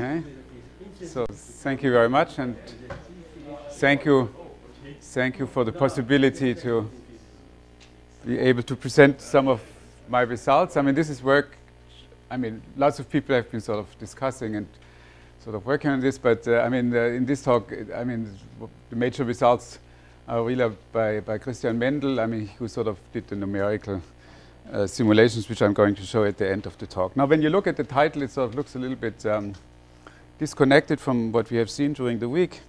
Okay. So thank you very much, and thank you, thank you for the possibility to be able to present some of my results. I mean, this is work. I mean, lots of people have been sort of discussing and sort of working on this, but uh, I mean, uh, in this talk, I mean, the major results are really by, by Christian Mendl. I mean, who sort of did the numerical uh, simulations, which I'm going to show at the end of the talk. Now, when you look at the title, it sort of looks a little bit um, disconnected from what we have seen during the week.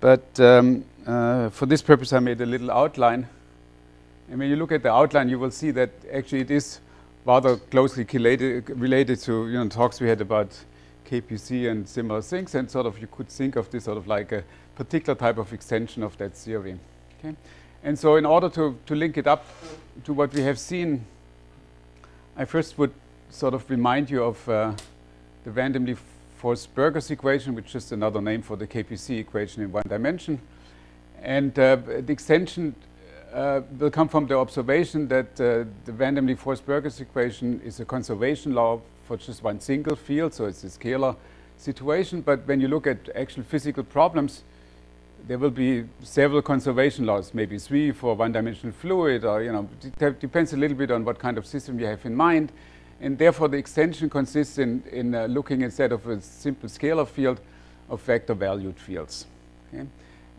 But um, uh, for this purpose, I made a little outline. And when you look at the outline, you will see that actually it is rather closely related, to you know, talks we had about KPZ and similar things. And sort of you could think of this sort of like a particular type of extension of that theory. Okay? And so in order to, to link it up to what we have seen, I first would sort of remind you of uh, the randomly forced Burgers equation, which is another name for the KPZ equation in one dimension. And uh, the extension uh, will come from the observation that uh, the randomly forced Burgers equation is a conservation law for just one single field, so it's a scalar situation. But when you look at actual physical problems, there will be several conservation laws, maybe three for one-dimensional fluid, or you know, it depends a little bit on what kind of system you have in mind. And therefore, the extension consists in, in uh, looking instead of a simple scalar field of vector-valued fields. Okay?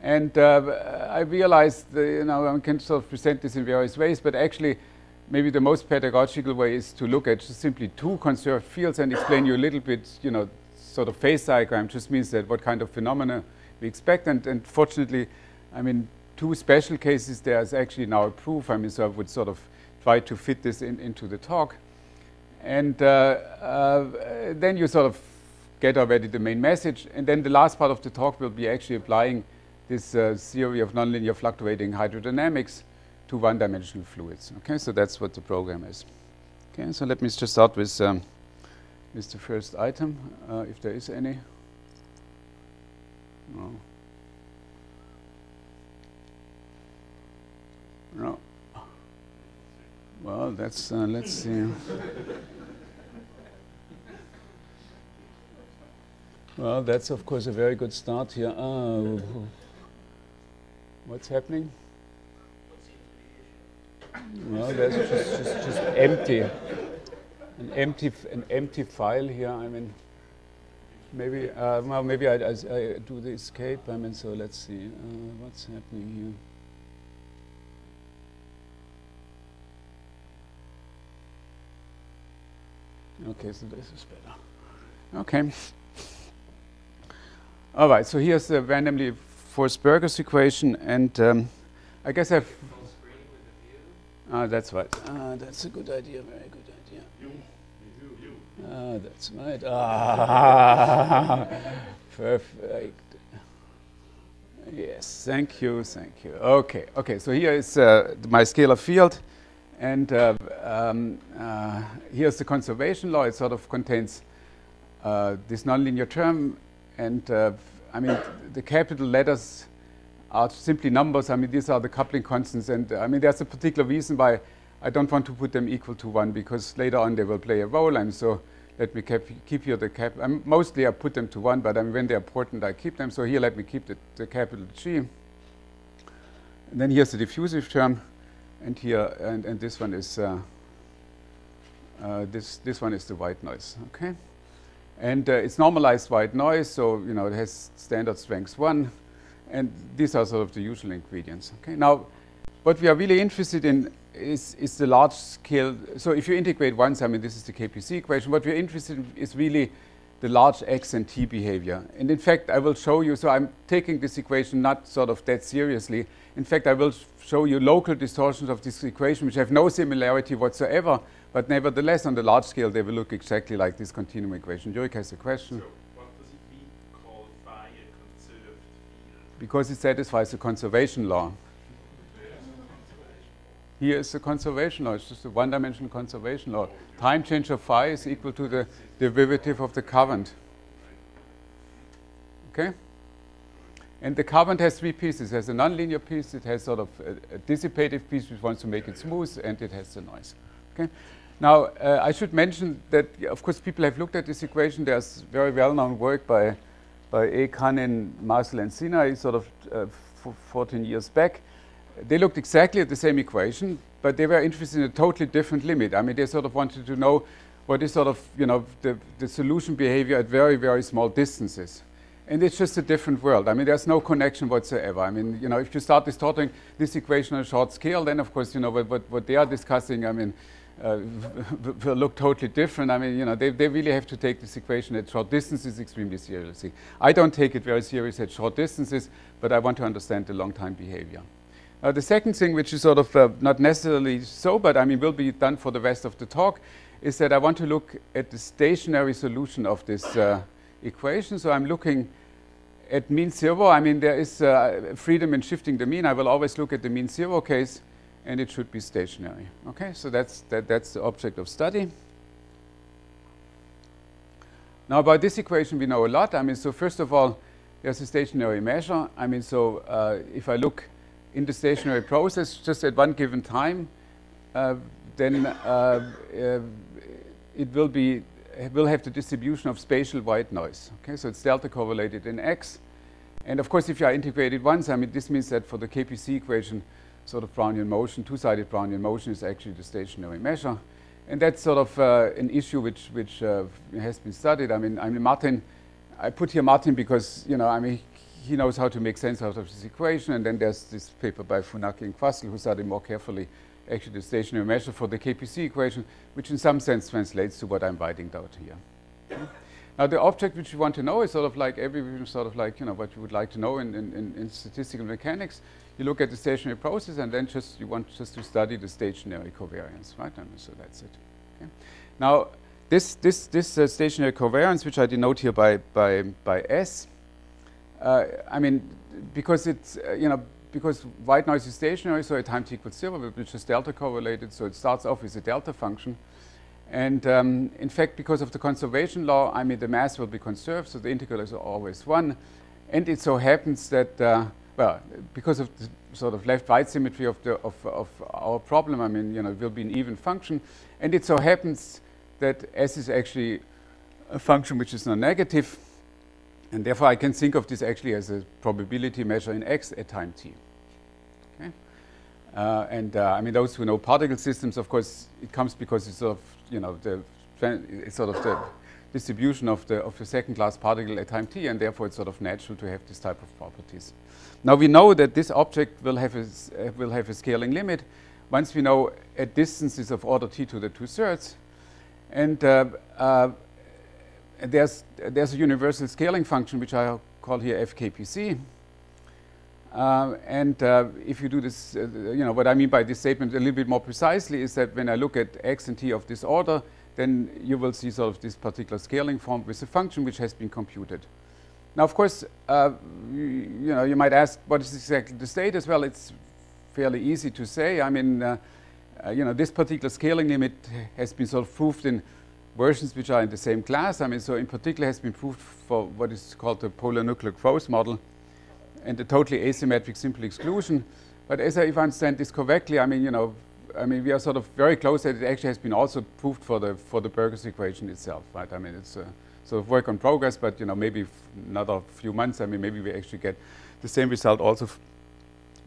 And uh, I realized, that, you know, I can sort of present this in various ways, but actually, maybe the most pedagogical way is to look at just simply two conserved fields and explain you a little bit, you know, sort of phase diagram just means that what kind of phenomena we expect. And, and fortunately, I mean, two special cases there is actually now a proof. I mean, so I would sort of try to fit this in, into the talk. And uh, uh, then you sort of get already the main message. And then the last part of the talk will be actually applying this uh, theory of nonlinear fluctuating hydrodynamics to one-dimensional fluids. Okay, so that's what the program is. Okay, so let me just start with, um, with the first item, uh, if there is any. No. No. Well, that's, uh, let's see. well, that's of course a very good start here. Oh. What's happening? Well, that's just, just, just empty. An empty, an empty file here. I mean, maybe, uh, well, maybe I, I, I, do the escape. I mean, so let's see. Uh, what's happening here? Okay, so this is better. Okay. All right, so here's the randomly forced Burgers equation, and um, I guess I've. Ah, that's right. Ah, that's a good idea. Very good idea. You, you, you. That's right. Ah, perfect. Yes, thank you, thank you. Okay, okay. So here is uh, my scalar field. And uh, um, uh, here's the conservation law. It sort of contains uh, this nonlinear term. And uh, I mean, the capital letters are simply numbers. I mean, these are the coupling constants. And I mean, there's a particular reason why I don't want to put them equal to one, because later on they will play a role. And so let me keep here the cap. Um, mostly I put them to one, but I mean, when they're important, I keep them. So here, let me keep the, the capital G. And then here's the diffusive term and here and, and this one is uh, uh, this this one is the white noise okay? And uh, it's normalized white noise so you know it has standard strength one. And these are sort of the usual ingredients okay? Now what we are really interested in is, is the large scale so if you integrate once I mean this is the KPZ equation what we're interested in is really the large x and t behavior. And in fact I will show you so I'm taking this equation not sort of that seriously in fact, I will show you local distortions of this equation which have no similarity whatsoever, but nevertheless on the large scale they will look exactly like this continuum equation. Jurek has a question. So what does it mean qualify a conserved field? Because it satisfies the conservation law. Here is the conservation law. It's just a one-dimensional conservation law. Time change of phi is equal to the derivative of the current. Okay? And the current has three pieces. It has a nonlinear piece, it has sort of a, a dissipative piece which wants to make it smooth, and it has the noise. Okay? Now, uh, I should mention that, of course, people have looked at this equation. There's very well-known work by, by A. Khanin, Mazel, and Sinai, sort of uh, 14 years back. They looked exactly at the same equation, but they were interested in a totally different limit. I mean, they sort of wanted to know what is sort of, you know, the, the solution behavior at very, very small distances. And it's just a different world. I mean, there's no connection whatsoever. I mean, you know, if you start distorting this equation on a short scale, then of course, you know, what, what, they are discussing, I mean, uh, will look totally different. I mean, you know, they, they really have to take this equation at short distances extremely seriously. I don't take it very seriously at short distances, but I want to understand the long time behavior. Uh, the second thing, which is sort of uh, not necessarily so, but I mean will be done for the rest of the talk, is that I want to look at the stationary solution of this uh, equation. So I'm looking at mean zero. I mean there is uh, freedom in shifting the mean. I will always look at the mean zero case, and it should be stationary. Okay, so that's that, that's the object of study. Now about this equation we know a lot. I mean, so first of all, there's a stationary measure. I mean, so uh, if I look in the stationary process just at one given time, uh, then uh, uh, it will be will have the distribution of spatial white noise. Okay, so it's delta correlated in x. And of course, if you are integrated once, I mean, this means that for the KPZ equation, sort of Brownian motion, two-sided Brownian motion is actually the stationary measure. And that's sort of uh, an issue which, which uh, has been studied. I mean, I mean, Martin, I put here Martin because, you know, I mean, he knows how to make sense out of this equation. And then there's this paper by Funaki and Quastel who studied more carefully actually the stationary measure for the KPZ equation, which in some sense translates to what I'm writing out here. Now the object which you want to know is sort of like every sort of like, you know, what you would like to know in, in, in statistical mechanics. You look at the stationary process and then just you want just to study the stationary covariance, right? And so that's it. Okay. Now this, this, this uh, stationary covariance, which I denote here by, by, by S, uh, I mean, because it's, uh, you know, because white noise is stationary, so at time t equals zero, which is delta correlated, so it starts off with a delta function. And um, in fact, because of the conservation law, I mean, the mass will be conserved, so the integral is always one. And it so happens that, uh, well, because of the sort of left-right symmetry of, the, of, of our problem, I mean, you know, it will be an even function. And it so happens that s is actually a function which is non-negative. And therefore, I can think of this actually as a probability measure in x at time t. Okay? Uh, and uh, I mean, those who know particle systems, of course, it comes because it's sort of, you know, the it's sort of the distribution of the of the second-class particle at time t, and therefore it's sort of natural to have this type of properties. Now we know that this object will have a uh, will have a scaling limit once we know at distances of order t to the two thirds, and uh, there's, there's a universal scaling function, which I call here FKPZ. Uh, and uh, if you do this, uh, you know, what I mean by this statement a little bit more precisely is that when I look at x and t of this order, then you will see sort of this particular scaling form with a function which has been computed. Now, of course, uh, you, you, know, you might ask, what is exactly the state as well? It's fairly easy to say. I mean, uh, uh, you know, this particular scaling limit has been sort of proved in versions which are in the same class. I mean, so in particular has been proved for what is called the polynuclear growth model and the totally asymmetric simple exclusion. But as I, if I understand this correctly, I mean, you know, I mean, we are sort of very close that it actually has been also proved for the for the Burgers equation itself, right? I mean, it's a sort of work on progress, but you know, maybe another few months. I mean, maybe we actually get the same result also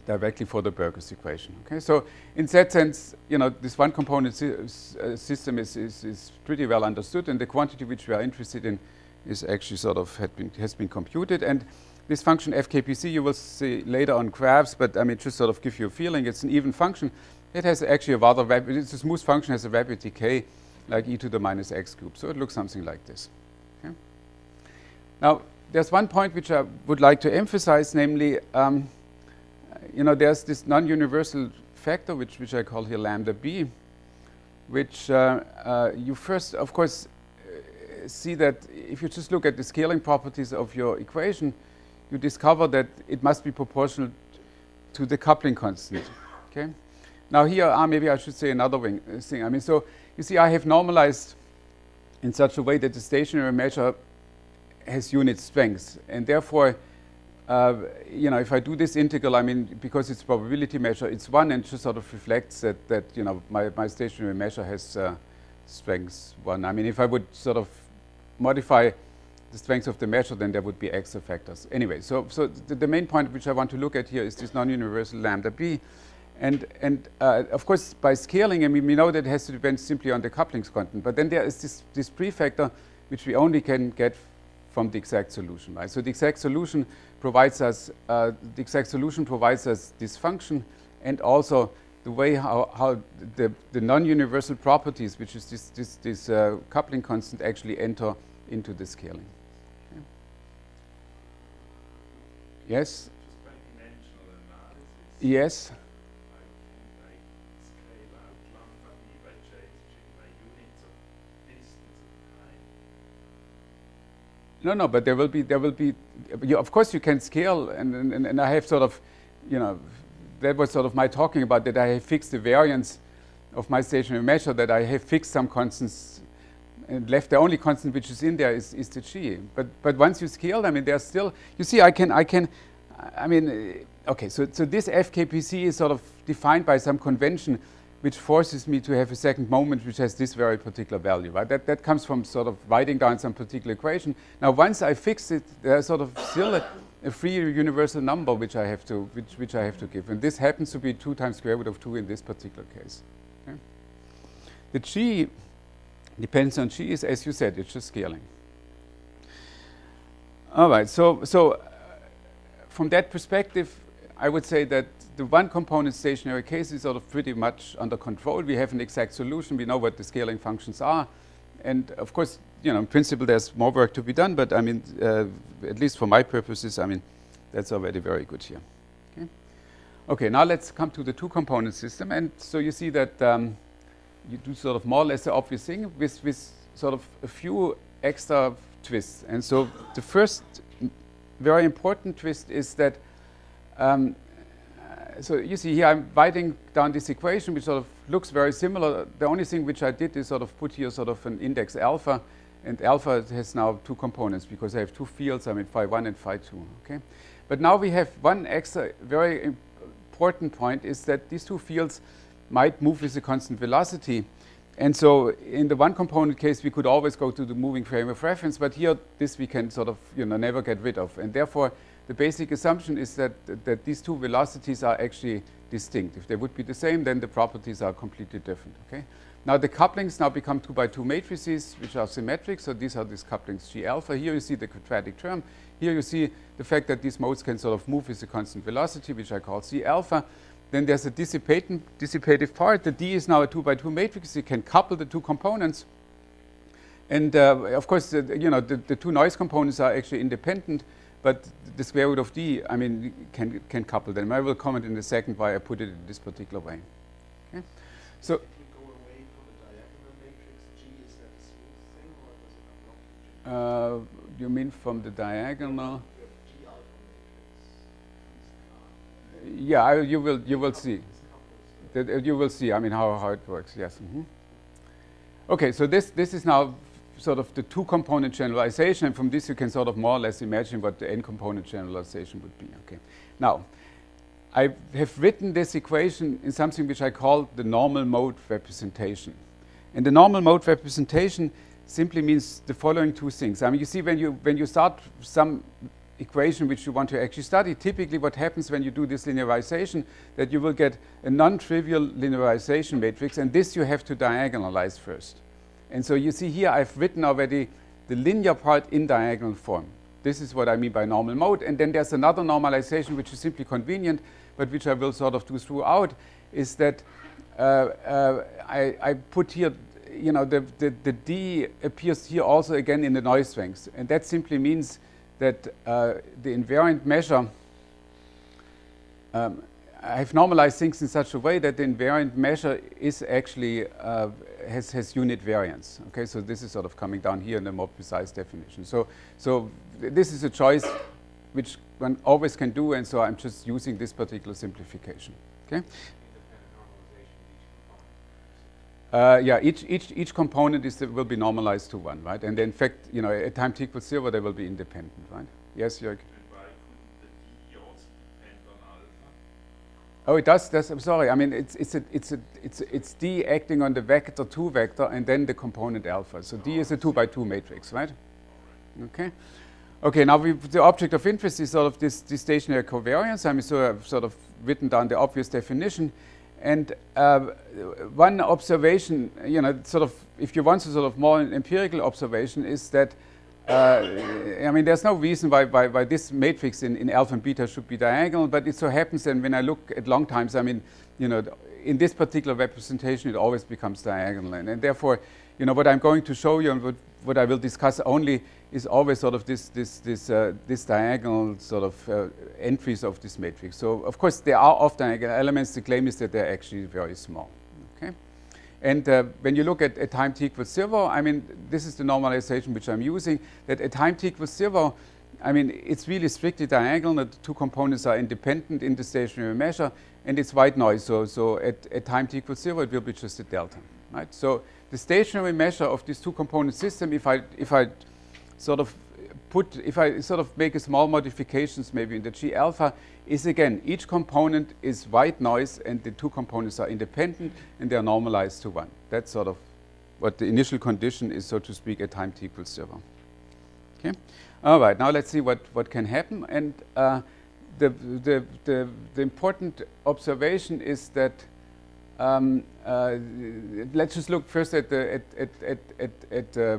directly for the Burgers equation. Okay, so in that sense, you know, this one component sy uh, system is, is, is, pretty well understood, and the quantity which we are interested in is actually sort of been, has been computed. And this function fkpz you will see later on graphs, but I mean, just sort of give you a feeling, it's an even function. It has actually a rather rapid, it's a smooth function, has a rapid decay, like e to the minus x cubed. So it looks something like this. Okay? Now, there's one point which I would like to emphasize, namely, um, you know, there's this non-universal factor, which, which I call here lambda b, which uh, uh, you first, of course, uh, see that if you just look at the scaling properties of your equation, you discover that it must be proportional to the coupling constant. Okay. Now here, uh, maybe I should say another wing, uh, thing. I mean, so you see, I have normalized in such a way that the stationary measure has unit strength, and therefore uh, you know, if I do this integral, I mean, because it's probability measure, it's one and just sort of reflects that, that you know, my, my stationary measure has, uh, strength 1. I mean, if I would sort of modify the strength of the measure, then there would be extra factors. Anyway, so, so the, the main point which I want to look at here is this non-universal lambda b. And, and uh, of course, by scaling, I mean, we know that it has to depend simply on the couplings constant. But then there is this, this prefactor which we only can get from the exact solution, right? So the exact solution provides us, uh, the exact solution provides us this function and also the way how, how the, the non-universal properties, which is this, this, this uh, coupling constant, actually enter into the scaling. Okay. Yes? Yes? No, no, but there will be, there will be, you, of course you can scale, and, and, and I have sort of, you know, that was sort of my talking about that I have fixed the variance of my stationary measure, that I have fixed some constants and left the only constant which is in there is, is the g. But, but once you scale, I mean, there's still, you see, I can, I can, I mean, okay, so, so this FKPZ is sort of defined by some convention which forces me to have a second moment which has this very particular value, right? That, that comes from sort of writing down some particular equation. Now, once I fix it, there's sort of still a, a, free universal number which I have to, which, which I have to give. And this happens to be 2 times square root of 2 in this particular case. Okay? The g depends on g is, as you said, it's just scaling. All right, so, so uh, from that perspective, I would say that the one component stationary case is sort of pretty much under control. We have an exact solution. We know what the scaling functions are. And of course, you know, in principle, there's more work to be done. But I mean, uh, at least for my purposes, I mean, that's already very good here. Okay, okay now let's come to the two component system. And so you see that um, you do sort of more or less the obvious thing with, with sort of a few extra twists. And so the first very important twist is that um, so you see here I'm writing down this equation which sort of looks very similar. The only thing which I did is sort of put here sort of an index alpha and alpha has now two components because I have two fields, I mean phi 1 and phi 2. Okay? But now we have one extra very important point is that these two fields might move with a constant velocity. And so in the one component case, we could always go to the moving frame of reference, but here this we can sort of you know, never get rid of. And therefore, the basic assumption is that, that these two velocities are actually distinct. If they would be the same, then the properties are completely different. Okay? Now the couplings now become two by two matrices, which are symmetric. So these are these couplings G alpha. Here you see the quadratic term. Here you see the fact that these modes can sort of move with a constant velocity, which I call C alpha. Then there's a dissipative part. The D is now a two by two matrix. You can couple the two components. And uh, of course, uh, you know, the, the two noise components are actually independent. But the square root of d, I mean, can, can couple them. I will comment in a second why I put it in this particular way. Okay? So. Uh, you mean from the diagonal? Yeah, I, you will you will see. That, uh, you will see. I mean how, how it works. Yes. Mm -hmm. Okay, so this this is now sort of the two-component generalization, and from this you can sort of more or less imagine what the n-component generalization would be. Okay. Now, I have written this equation in something which I call the normal mode representation. And the normal mode representation simply means the following two things. I mean, you see, when you, when you start some equation which you want to actually study, typically what happens when you do this linearization, that you will get a non-trivial linearization matrix, and this you have to diagonalize first. And so you see here I've written already the linear part in diagonal form. This is what I mean by normal mode. And then there's another normalization which is simply convenient, but which I will sort of do throughout, is that uh, uh, I, I, put here, you know, the, the, the, D appears here also again in the noise strength. And that simply means that uh, the invariant measure, um, I've normalized things in such a way that the invariant measure is actually uh, has, has unit variance. Okay, so this is sort of coming down here in a more precise definition. So, so this is a choice which one always can do, and so I'm just using this particular simplification. Okay. Uh, yeah, each, each, each component is will be normalized to one, right? And in fact, you know, at time t equals zero, they will be independent, right? Yes, Jörg? Oh, it does. That's, I'm sorry. I mean, it's it's a, it's a, it's it's D acting on the vector two vector and then the component alpha. So D is a two by two matrix, right? Okay. Okay. Now we, the object of interest is sort of this, this stationary covariance. I mean, so I've sort of written down the obvious definition. And uh, one observation, you know, sort of, if you want to sort of more empirical observation, is that uh, I mean, there's no reason why, why, why, this matrix in, in alpha and beta should be diagonal, but it so happens that when I look at long times, I mean, you know, in this particular representation, it always becomes diagonal. And, and therefore, you know, what I'm going to show you and what, what I will discuss only is always sort of this, this, this, uh, this diagonal sort of uh, entries of this matrix. So, of course, there are off diagonal elements. The claim is that they're actually very small. And uh, when you look at, at time t equals zero, I mean, this is the normalization which I'm using, that at time t equals zero, I mean, it's really strictly diagonal, the two components are independent in the stationary measure, and it's white noise. So, so at, at time t equals zero, it will be just a delta, right? So the stationary measure of this two component system, if I, if I sort of put, if I sort of make a small modifications maybe in the G alpha, is again, each component is white noise and the two components are independent and they are normalized to one. That's sort of what the initial condition is, so to speak, at time t equals zero. Okay? All right, now let's see what, what can happen. And uh, the, the, the, the, important observation is that um, uh, let's just look first at the, at, at, at, at, at uh,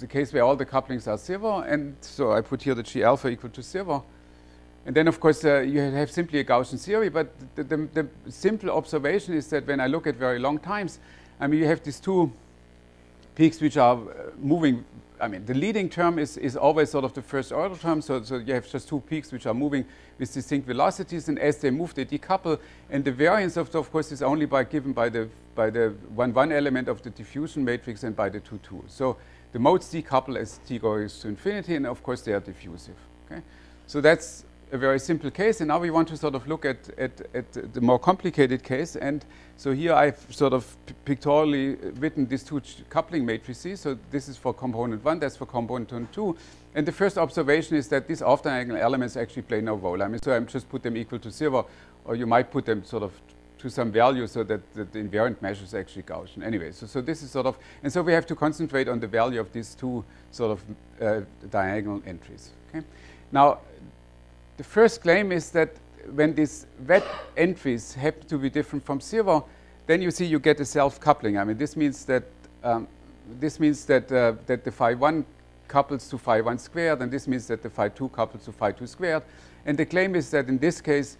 the case where all the couplings are zero. And so I put here the G alpha equal to zero. And then, of course, uh, you have simply a Gaussian theory, but the, the, the, simple observation is that when I look at very long times, I mean, you have these two peaks which are uh, moving. I mean, the leading term is, is always sort of the first order term, so, so you have just two peaks which are moving with distinct velocities, and as they move, they decouple. And the variance, of, of course, is only by given by the, by the 1 1 element of the diffusion matrix and by the 2 2. So the modes decouple as t goes to infinity, and of course, they are diffusive. Okay? So that's a very simple case, and now we want to sort of look at, at, at the more complicated case. And so here I've sort of pictorially written these two coupling matrices. So this is for component one, that's for component two. And the first observation is that these off-diagonal elements actually play no role. I mean, so I'm just put them equal to zero, or you might put them sort of to some value so that, that the invariant measure is actually Gaussian. Anyway, so, so this is sort of, and so we have to concentrate on the value of these two sort of uh, diagonal entries. Okay? Now, the first claim is that when these wet entries happen to be different from zero, then you see you get a self-coupling. I mean, this means that um, this means that uh, that the phi one couples to phi one squared, and this means that the phi two couples to phi two squared. And the claim is that in this case,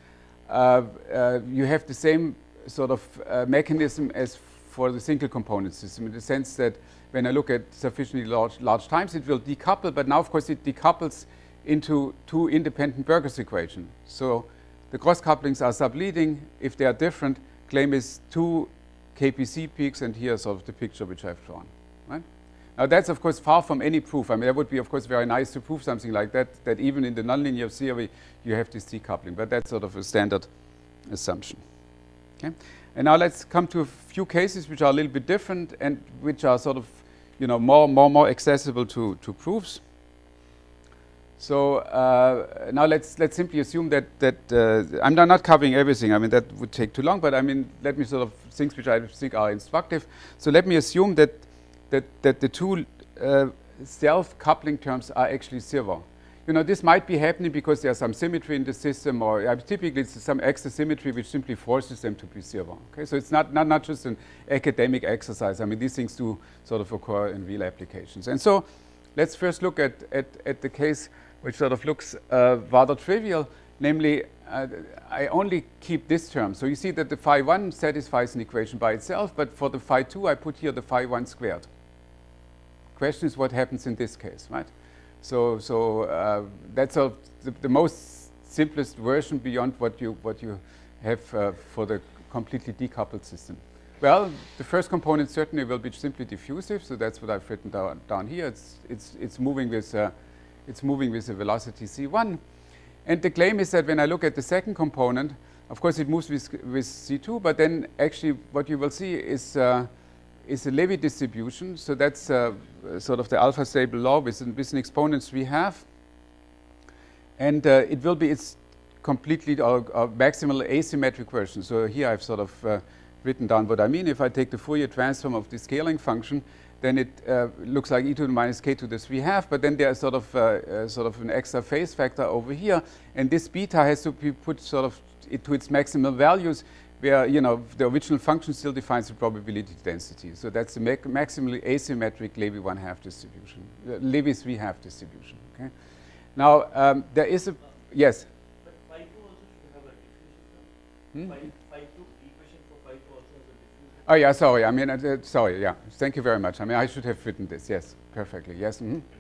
you have the same sort of uh, mechanism as for the single component system, in the sense that when I look at sufficiently large, large times, it will decouple, but now, of course, it decouples into two independent Burgers equations. So the cross couplings are subleading. If they are different, claim is two KPZ peaks, and here's sort of the picture which I've drawn. Now that's of course far from any proof. I mean, that would be of course very nice to prove something like that, that even in the nonlinear theory you have this decoupling, but that's sort of a standard assumption. Okay? And now let's come to a few cases which are a little bit different and which are sort of, you know, more, more, more accessible to, to proofs. So uh, now let's let's simply assume that that uh, I'm not not covering everything. I mean that would take too long. But I mean let me sort of things which I think are instructive. So let me assume that that that the two uh, self-coupling terms are actually zero. You know this might be happening because there's some symmetry in the system, or uh, typically it's some extra symmetry which simply forces them to be zero. Okay, so it's not not not just an academic exercise. I mean these things do sort of occur in real applications. And so let's first look at at, at the case which sort of looks uh, rather trivial, namely, uh, I only keep this term. So you see that the phi 1 satisfies an equation by itself, but for the phi 2, I put here the phi 1 squared. Question is what happens in this case, right? So, so uh, that's a, the, the, most simplest version beyond what you, what you have uh, for the completely decoupled system. Well, the first component certainly will be simply diffusive, so that's what I've written down, down here. It's, it's, it's moving with uh, it's moving with a velocity c1. And the claim is that when I look at the second component, of course it moves with, with c2, but then actually what you will see is, uh, is a Levy distribution. So that's uh, sort of the alpha stable law with, with an exponents we have. And uh, it will be, it's completely or, or, maximal asymmetric version. So here I've sort of uh, written down what I mean. If I take the Fourier transform of the scaling function, then it uh, looks like e to the minus k to the 3 half, but then there's sort of, uh, uh, sort of an extra phase factor over here, and this beta has to be put sort of it to its maximal values, where you know the original function still defines the probability density. So that's the maximally asymmetric Levy one half distribution, uh, Levy three half distribution. Okay. Now um, there is a yes. Also should have a. Hmm? Equation for. Oh yeah, sorry. I mean, uh, sorry. Yeah, thank you very much. I mean, I should have written this. Yes, perfectly. Yes. Mm -hmm.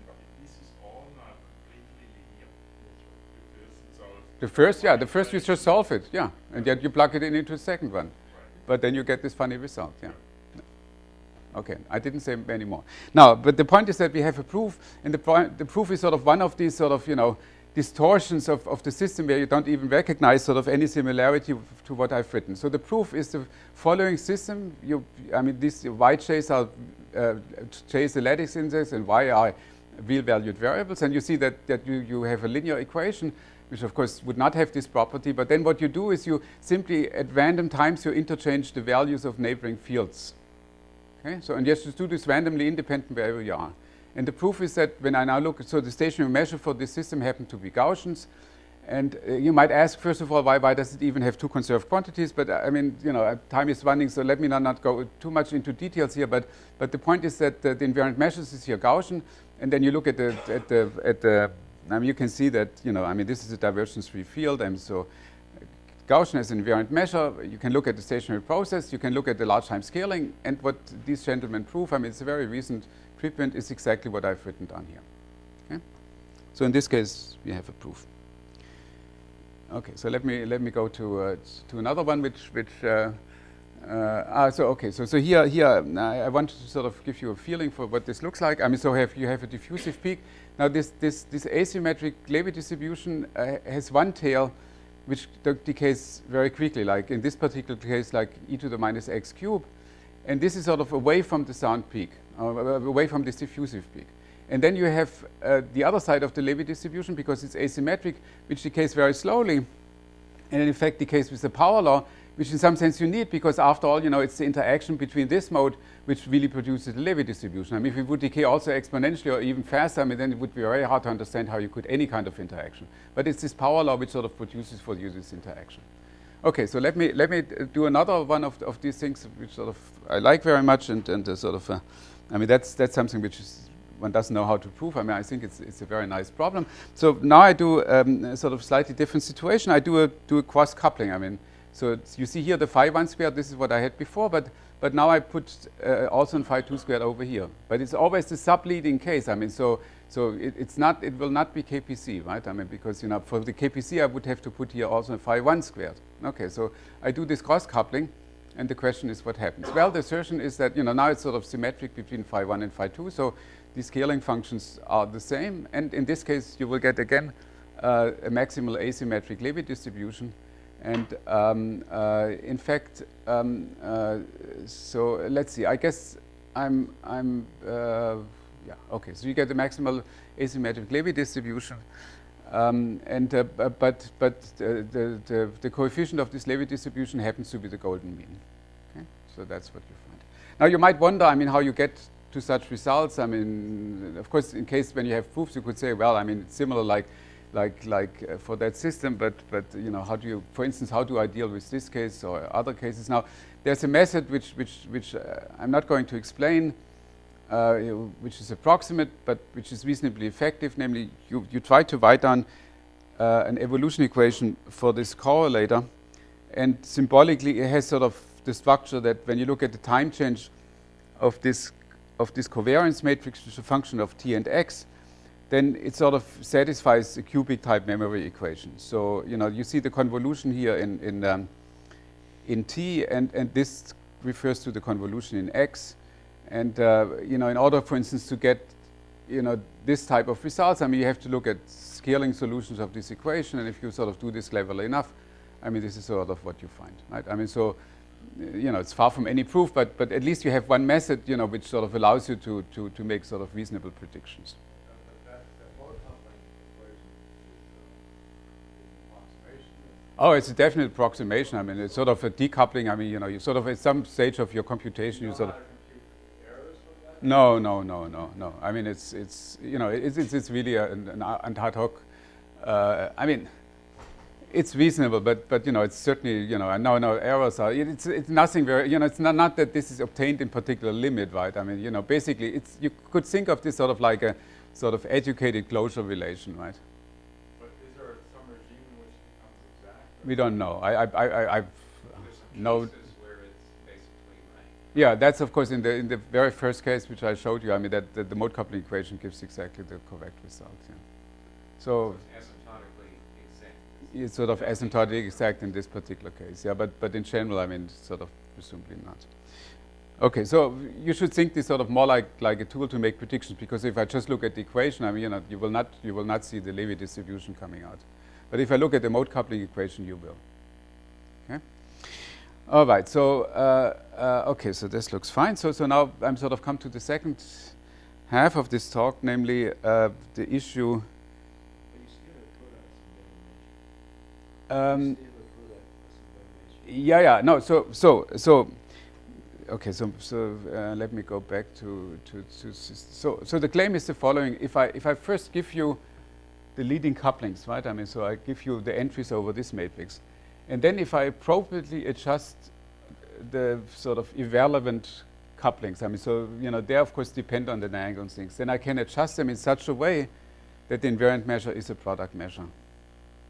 The first, yeah, the first you just solve it, yeah, and yet you plug it in into the second one, but then you get this funny result, yeah. Okay, I didn't say any more. Now, but the point is that we have a proof, and the, point, the proof is sort of one of these sort of, you know, distortions of, of the system where you don't even recognize sort of any similarity to what I've written. So the proof is the following system. You, I mean, these y chase are uh, the lattice index and y are real valued variables, and you see that, that you, you have a linear equation which of course would not have this property, but then what you do is you simply at random times you interchange the values of neighboring fields. Okay, so and you just do this randomly independent wherever you are. And the proof is that when I now look, at so the stationary measure for this system happen to be Gaussians. And uh, you might ask, first of all, why, why does it even have two conserved quantities? But uh, I mean, you know, uh, time is running, so let me not, not go too much into details here. But, but the point is that uh, the invariant measures is here Gaussian. And then you look at the, at the, at the I mean, you can see that, you know, I mean, this is a divergence-free field. And so Gaussian is an invariant measure. You can look at the stationary process. You can look at the large time scaling. And what these gentlemen prove, I mean, it's a very recent treatment, is exactly what I've written down here. Okay? So in this case, we have a proof. Okay, so let me let me go to uh, to another one, which which uh, uh, ah, so okay, so so here here I, I want to sort of give you a feeling for what this looks like. I mean, so have you have a diffusive peak. Now this this this asymmetric Levy distribution uh, has one tail, which decays very quickly. Like in this particular case, like e to the minus x cube, and this is sort of away from the sound peak, uh, away from this diffusive peak. And then you have uh, the other side of the Levy distribution because it's asymmetric, which decays very slowly, and in fact decays with the power law, which in some sense you need because after all, you know, it's the interaction between this mode which really produces the Levy distribution. I mean, if it would decay also exponentially or even faster, I mean, then it would be very hard to understand how you could any kind of interaction. But it's this power law which sort of produces for you this interaction. Okay, so let me let me do another one of, of these things which sort of I like very much and and uh, sort of uh, I mean that's that's something which is one doesn't know how to prove. I mean, I think it's, it's a very nice problem. So now I do um, a sort of slightly different situation. I do a, do a cross coupling. I mean, so you see here the phi 1 squared, this is what I had before, but, but now I put uh, also in phi 2 squared over here. But it's always the subleading case. I mean, so, so it, it's not, it will not be KPZ, right? I mean, because, you know, for the KPZ, I would have to put here also phi 1 squared. Okay, so I do this cross coupling, and the question is what happens? Well, the assertion is that, you know, now it's sort of symmetric between phi 1 and phi 2, so these scaling functions are the same. And in this case, you will get, again, uh, a maximal asymmetric Levy distribution. And um, uh, in fact, um, uh, so let's see. I guess I'm I'm uh, yeah okay. So you get the maximal asymmetric Levy distribution, um, and uh, but but the, the the coefficient of this Levy distribution happens to be the golden mean. Okay, so that's what you find. Now you might wonder. I mean, how you get to such results. I mean, of course, in case when you have proofs, you could say, well, I mean, it's similar like like like uh, for that system. But but you know how do you, for instance, how do I deal with this case or other cases? Now there's a method which which which uh, I'm not going to explain. Uh, which is approximate, but which is reasonably effective. Namely, you, you try to write down uh, an evolution equation for this correlator, and symbolically it has sort of the structure that when you look at the time change of this of this covariance matrix, which is a function of t and x, then it sort of satisfies a cubic type memory equation. So, you know, you see the convolution here in, in, um, in T, and, and this refers to the convolution in X. And, uh, you know, in order, for instance, to get, you know, this type of results, I mean, you have to look at scaling solutions of this equation, and if you sort of do this cleverly enough, I mean, this is sort of what you find, right? I mean, so, you know, it's far from any proof, but, but at least you have one method, you know, which sort of allows you to, to, to make sort of reasonable predictions. Oh, it's a definite approximation. I mean, it's sort of a decoupling. I mean, you know, you sort of at some stage of your computation, you sort of. No, no, no, no, no. I mean, it's it's you know, it's it's, it's really a, an, an ad hoc. Uh, I mean, it's reasonable, but but you know, it's certainly you know, no, no errors are. It's it's nothing very. You know, it's not not that this is obtained in particular limit, right? I mean, you know, basically, it's you could think of this sort of like a sort of educated closure relation, right? We don't know. I, I, I, I know. Yeah, that's of course in the in the very first case which I showed you. I mean that, that the mode coupling equation gives exactly the correct result. Yeah. So, so it's asymptotically exact. It's sort of asymptotically exact in this particular case. Yeah, but but in general, I mean, sort of presumably not. Okay, so you should think this sort of more like like a tool to make predictions because if I just look at the equation, I mean, you know, you will not you will not see the Levy distribution coming out. But if I look at the mode coupling equation, you will. Okay. All right. So uh, uh, okay. So this looks fine. So so now I'm sort of come to the second half of this talk, namely uh, the issue. Um, yeah, yeah. No. So so so. Okay. So so uh, let me go back to, to to so so the claim is the following: If I if I first give you the leading couplings, right? I mean, so I give you the entries over this matrix. And then if I appropriately adjust the sort of irrelevant couplings, I mean, so, you know, they of course depend on the diagonal things, then I can adjust them in such a way that the invariant measure is a product measure.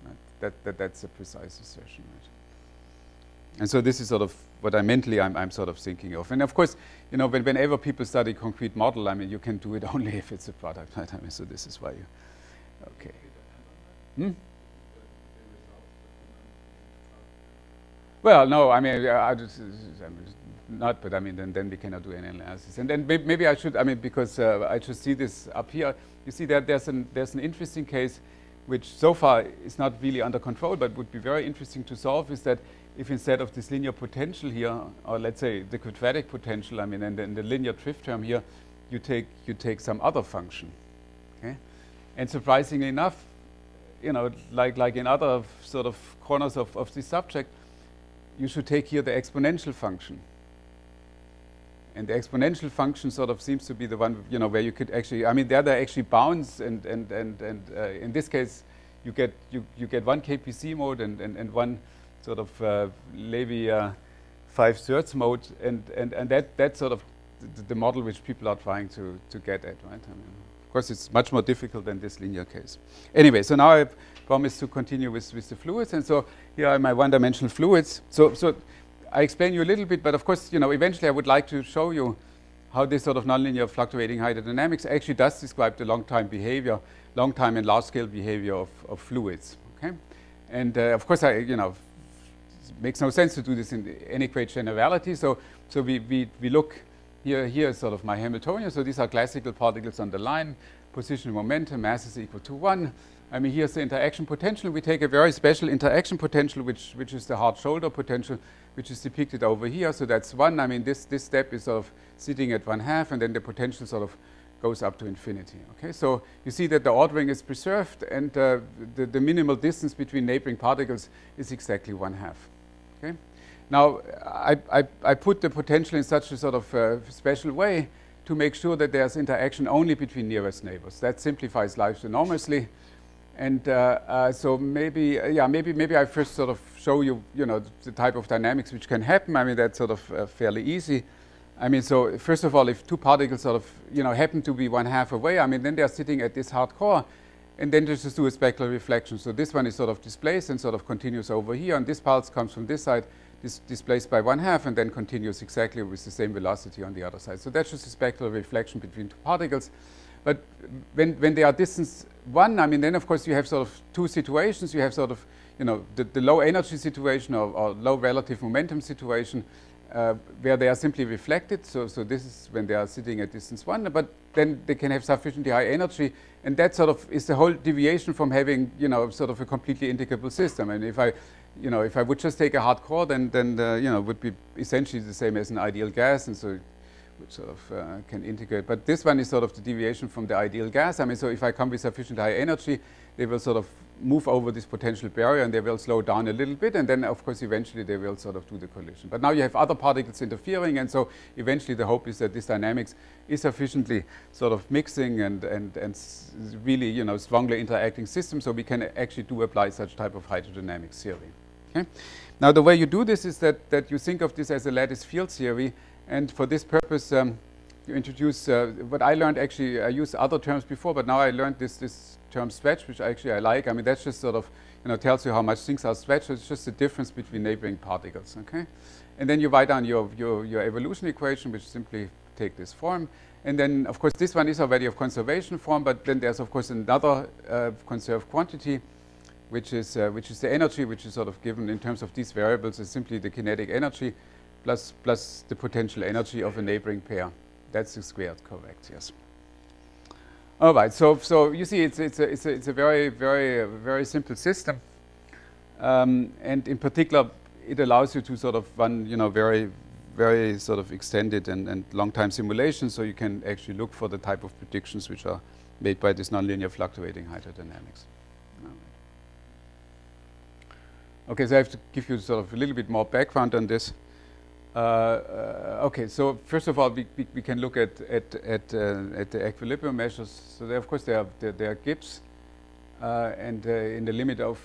Right? That, that, that's a precise assertion, right? And so this is sort of what I mentally I'm, I'm sort of thinking of. And of course, you know, when, whenever people study concrete model, I mean, you can do it only if it's a product, right? I mean, so this is why you Okay. Hmm? Well, no, I mean, I just, I mean, not, but I mean, then, then we cannot do any analysis. And then maybe, I should, I mean, because uh, I just see this up here. You see that there's an, there's an interesting case which so far is not really under control, but would be very interesting to solve is that if instead of this linear potential here, or let's say the quadratic potential, I mean, and then the linear drift term here, you take, you take some other function, okay? And surprisingly enough, you know, like, like in other sort of corners of, of this subject, you should take here the exponential function. And the exponential function sort of seems to be the one, you know, where you could actually, I mean, there they actually bounds, and, and, and, and uh, in this case, you get, you, you get one KPZ mode and, and, and one sort of uh, Levy uh, five-thirds mode, and, and, and that, that's sort of the, the, model which people are trying to, to get at, right? I mean, of course, it's much more difficult than this linear case. Anyway, so now I promise to continue with, with the fluids. And so here are my one-dimensional fluids. So, so I explain you a little bit, but of course, you know, eventually I would like to show you how this sort of nonlinear fluctuating hydrodynamics actually does describe the long-time behavior, long-time and large-scale behavior of, of fluids. Okay, and uh, of course, I you know, it makes no sense to do this in any great generality. So, so we, we, we look here, here is sort of my Hamiltonian. So these are classical particles on the line. Position momentum, mass is equal to 1. I mean, here's the interaction potential. We take a very special interaction potential, which, which is the hard shoulder potential, which is depicted over here. So that's 1. I mean, this, this step is sort of sitting at 1 half, and then the potential sort of goes up to infinity. Okay, so you see that the ordering is preserved, and uh, the, the minimal distance between neighboring particles is exactly 1 half. Okay? Now, I, I, I, put the potential in such a sort of uh, special way to make sure that there's interaction only between nearest neighbors. That simplifies life enormously. And uh, uh, so maybe, uh, yeah, maybe, maybe I first sort of show you, you know, the type of dynamics which can happen. I mean, that's sort of uh, fairly easy. I mean, so first of all, if two particles sort of, you know, happen to be one half away, I mean, then they're sitting at this hard core, and then just do a specular reflection. So this one is sort of displaced and sort of continues over here, and this pulse comes from this side, dis displaced by one half and then continues exactly with the same velocity on the other side. So that's just a specular reflection between two particles. But when, when they are distance one, I mean, then of course you have sort of two situations. You have sort of, you know, the, the low energy situation or, or, low relative momentum situation uh, where they are simply reflected. So, so this is when they are sitting at distance one, but then they can have sufficiently high energy. And that sort of is the whole deviation from having, you know, sort of a completely integrable system. And if I you know, if I would just take a hard core, then, then uh, you know, would be essentially the same as an ideal gas, and so which sort of uh, can integrate. But this one is sort of the deviation from the ideal gas. I mean, so if I come with sufficient high energy, they will sort of move over this potential barrier and they will slow down a little bit and then of course eventually they will sort of do the collision. But now you have other particles interfering and so eventually the hope is that this dynamics is sufficiently sort of mixing and, and, and really you know strongly interacting system so we can actually do apply such type of hydrodynamics theory. Okay? Now the way you do this is that, that you think of this as a lattice field theory and for this purpose um, you introduce uh, what I learned actually I used other terms before but now I learned this, this term stretch, which actually I like. I mean, that's just sort of, you know, tells you how much things are stretched. It's just the difference between neighboring particles, okay? And then you write down your, your, your evolution equation, which simply take this form. And then, of course, this one is already of conservation form, but then there's, of course, another uh, conserved quantity, which is, uh, which is the energy, which is sort of given in terms of these variables, is simply the kinetic energy plus, plus the potential energy of a neighboring pair. That's the squared, correct, yes. All right, so, so you see it's, it's, a, it's, a, it's a very, very, very simple system. Um, and in particular, it allows you to sort of run, you know, very, very sort of extended and, and long time simulations so you can actually look for the type of predictions which are made by this nonlinear fluctuating hydrodynamics. Okay, so I have to give you sort of a little bit more background on this. Uh, uh, okay, so first of all, we, we, we can look at at at, uh, at the equilibrium measures. So of course, there are there, are Gibbs, and in the limit of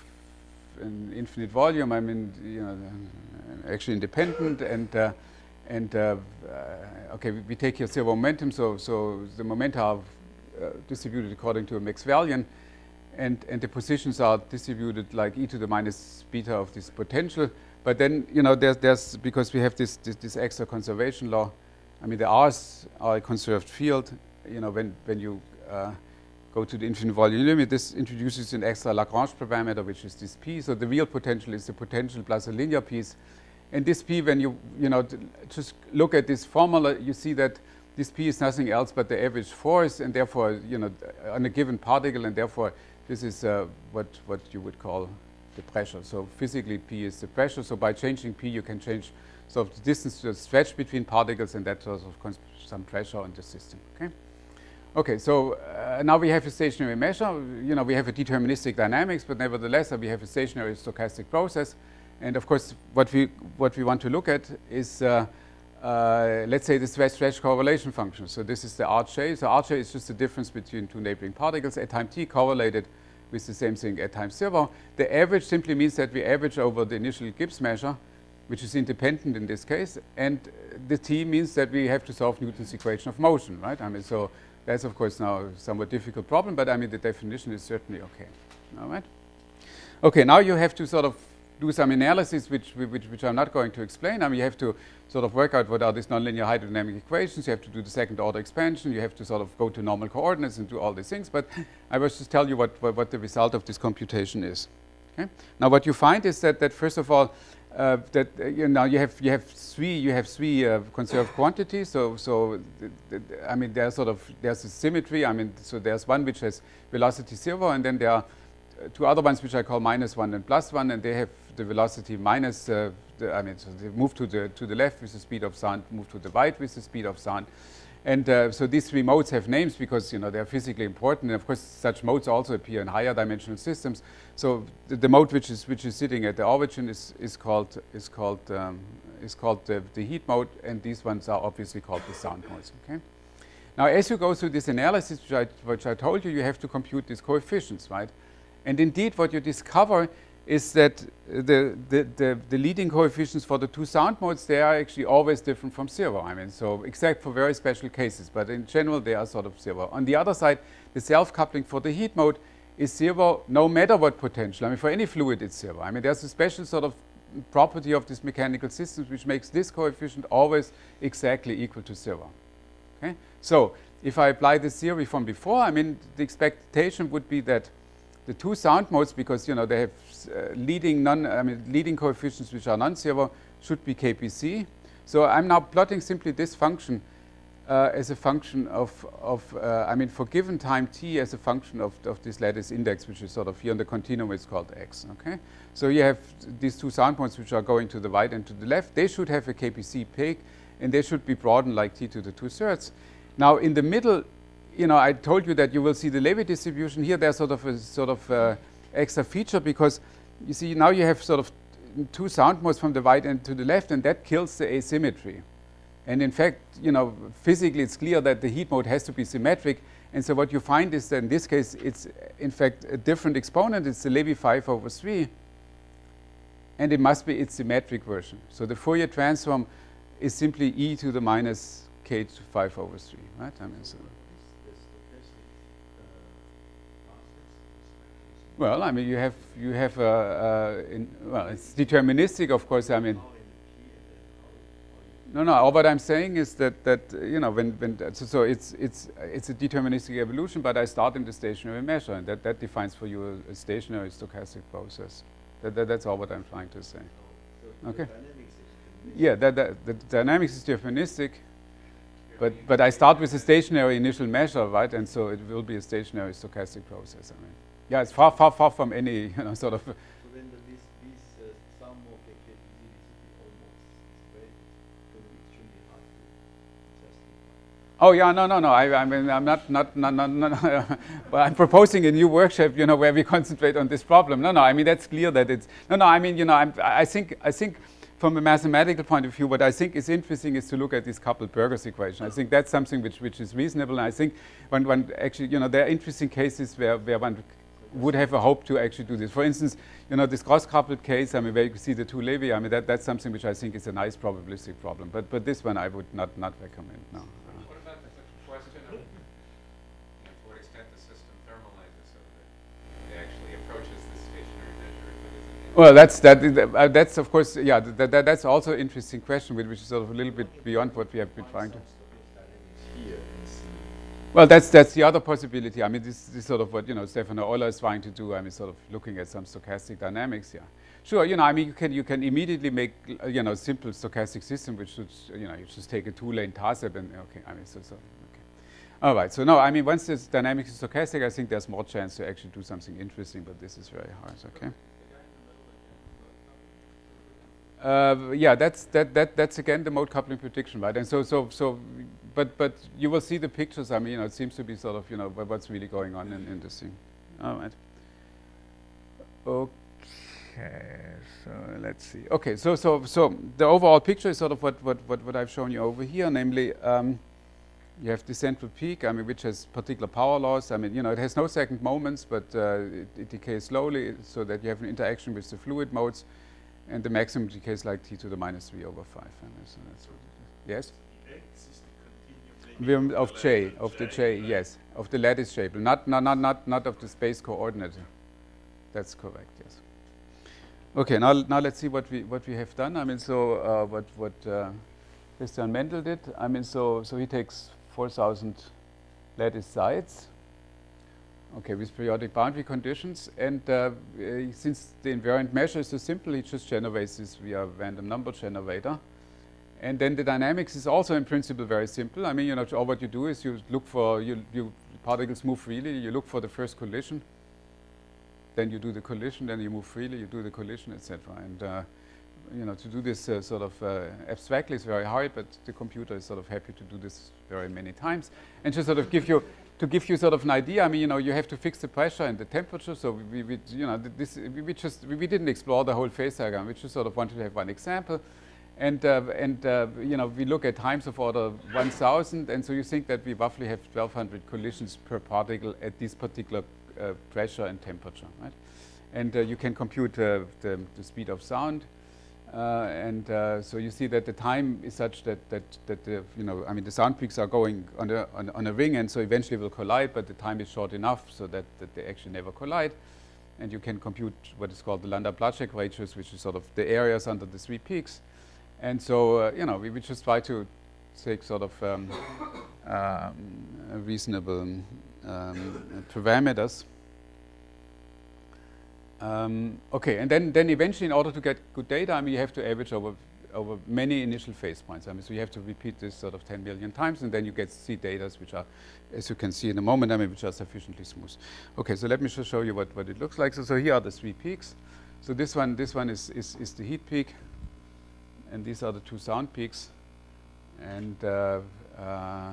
an infinite volume, I mean, you know, actually independent and and uh, uh, okay, we, we, take here zero momentum, so so the momenta are uh, distributed according to a Maxwellian, and and the positions are distributed like e to the minus beta of this potential. But then, you know, there's, there's because we have this, this, this, extra conservation law. I mean, the R's are a conserved field. You know, when, when you uh, go to the infinite volume limit, this introduces an extra Lagrange parameter, which is this P. So the real potential is the potential plus a linear piece. And this P, when you, you know, just look at this formula, you see that this P is nothing else but the average force, and therefore, you know, on a given particle, and therefore, this is uh, what, what you would call the pressure. So physically P is the pressure. So by changing P, you can change sort of the distance to the stretch between particles, and that sort of course some pressure on the system. Okay. Okay, so uh, now we have a stationary measure. You know, we have a deterministic dynamics, but nevertheless, uh, we have a stationary stochastic process. And of course, what we what we want to look at is, uh, uh let's say, the stretch correlation function. So this is the RJ. So RJ is just the difference between two neighboring particles at time t correlated with the same thing at time zero. The average simply means that we average over the initial Gibbs measure, which is independent in this case, and the t means that we have to solve Newton's equation of motion, right? I mean, so that's of course now a somewhat difficult problem, but I mean the definition is certainly okay. All right. Okay, now you have to sort of do some analysis, which, which, which I'm not going to explain. I mean, you have to sort of work out what are these nonlinear hydrodynamic equations. You have to do the second order expansion. You have to sort of go to normal coordinates and do all these things. But I was just tell you what, what, what the result of this computation is. Okay? Now, what you find is that, that first of all, uh, that uh, you you have you have three you have three uh, conserved quantities. So so I mean there's sort of there's a symmetry. I mean so there's one which has velocity zero, and then there are two other ones which I call minus one and plus one, and they have the velocity minus, uh, the, I mean, so they move to the, to the left with the speed of sound, move to the right with the speed of sound. And uh, so these three modes have names because you know they're physically important. And of course, such modes also appear in higher dimensional systems. So the, the mode which is which is sitting at the origin is is called is called um, is called the, the, heat mode, and these ones are obviously called the sound modes. Okay. Now, as you go through this analysis, which I, which I told you, you have to compute these coefficients, right? And indeed, what you discover is that uh, the, the, the, the, leading coefficients for the two sound modes, they are actually always different from zero. I mean, so except for very special cases, but in general, they are sort of zero. On the other side, the self-coupling for the heat mode is zero no matter what potential. I mean, for any fluid, it's zero. I mean, there's a special sort of property of this mechanical systems which makes this coefficient always exactly equal to zero. Okay? So if I apply this theory from before, I mean, the expectation would be that the two sound modes, because you know they have uh, leading non, I mean leading coefficients which are non-zero, should be KPZ. So I'm now plotting simply this function uh, as a function of, of uh, I mean, for given time t as a function of, of this lattice index, which is sort of here on the continuum, it's called x. Okay, so you have these two sound points which are going to the right and to the left. They should have a KPZ peak, and they should be broadened like t to the two thirds. Now in the middle, you know, I told you that you will see the Levy distribution here. There's sort of a sort of uh, extra feature because you see now you have sort of two sound modes from the right and to the left, and that kills the asymmetry. And in fact, you know, physically it's clear that the heat mode has to be symmetric. And so what you find is that in this case, it's in fact a different exponent. It's the Levy 5 over 3. And it must be its symmetric version. So the Fourier transform is simply e to the minus k to 5 over 3, right? I mean, so well, I mean, you have you have uh, uh, in, well, it's deterministic, of course. I mean, no, no. All what I'm saying is that that you know when when so, so it's it's it's a deterministic evolution, but I start in the stationary measure, and that that defines for you a, a stationary stochastic process. That, that, that's all what I'm trying to say. Okay. Yeah, that, that the dynamics is deterministic, but but I start with a stationary initial measure, right? And so it will be a stationary stochastic process. I mean, yeah, it's far far far from any you know sort of. So then the, this, this uh, sum of the KPZ almost going to be extremely hard. Oh yeah, no, no, no. I, I mean, I'm not, not, not, not, not well, I'm proposing a new workshop, you know, where we concentrate on this problem. No, no. I mean, that's clear that it's. No, no. I mean, you know, I'm, I think, I think, from a mathematical point of view, what I think is interesting is to look at this coupled Burgers equation. I think that's something which, which is reasonable. And I think when, when actually, you know, there are interesting cases where, where one would have a hope to actually do this. For instance, you know, this cross-coupled case, I mean, where you can see the two Levy, I mean, that, that's something which I think is a nice probabilistic problem. But, but this one I would not, not recommend, no. What about the question of, you know, to what extent the system thermalizes so that it actually approaches the stationary measure if it isn't? Well, that's that. Uh, that's of course, yeah. That, that, that's also an interesting question, which is sort of a little bit beyond what we have been trying to. Well, that's that's the other possibility. I mean, this, is sort of what you know Stefano Olla is trying to do. I mean, sort of looking at some stochastic dynamics. here. sure. You know, I mean, you can you can immediately make you know simple stochastic system, which should you know you just take a two-lane TASEP and okay. I mean, so so okay. All right. So no, I mean, once this dynamic is stochastic, I think there's more chance to actually do something interesting. But this is very hard. Okay. Uh, yeah, that's that, that that's again the mode coupling prediction, right? And so so so, but but you will see the pictures. I mean, you know, it seems to be sort of you know what's really going on in, in thing. All right. Okay, so let's see. Okay, so so so the overall picture is sort of what what what, what I've shown you over here, namely. Um, you have the central peak, I mean, which has particular power laws. I mean, you know, it has no second moments, but uh, it, it decays slowly, so that you have an interaction with the fluid modes and the maximum decays like t to the minus 3 over 5. I mean, so that's what it is. Yes? X is the continuum We are of j, of the j, yes, of the lattice shape, not, not, not, not, not of the space coordinate. That's correct, yes. Okay, now, now let's see what we, what we have done. I mean, so uh, what, what uh, Christian Mendl did, I mean, so, so he takes 4,000 lattice sites, Okay, with periodic boundary conditions. And uh, since the invariant measure is so simple, it just generates this via random number generator. And then the dynamics is also in principle very simple. I mean, you know, all what you do is you look for, you, you particles move freely, you look for the first collision, then you do the collision, then you move freely, you do the collision, etc. And uh, you know, to do this uh, sort of uh, abstractly is very hard, but the computer is sort of happy to do this very many times. And to sort of give you, to give you sort of an idea, I mean, you know, you have to fix the pressure and the temperature. So we, we you know, this, we, just, we, we didn't explore the whole phase diagram. We just sort of wanted to have one example. And, uh, and uh, you know, we look at times of order 1,000, and so you think that we roughly have 1,200 collisions per particle at this particular uh, pressure and temperature, right? And uh, you can compute uh, the, the speed of sound. Uh, and uh, so you see that the time is such that, that, that the, you know, I mean, the sound peaks are going on a, on, on a ring, and so eventually will collide, but the time is short enough so that, that they actually never collide. And you can compute what is called the Landau-Placzek ratios, which is sort of the areas under the three peaks. And so, uh, you know, we, we just try to take sort of um, um, reasonable um, parameters. Um, okay, and then, then eventually, in order to get good data, I mean, you have to average over over many initial phase points. I mean, so you have to repeat this sort of 10 million times, and then you get see data which are, as you can see in a moment, I mean, which are sufficiently smooth. Okay, so let me just show you what, what it looks like. So, so here are the three peaks. So this one, this one is, is, is the heat peak, and these are the two sound peaks. And uh, uh,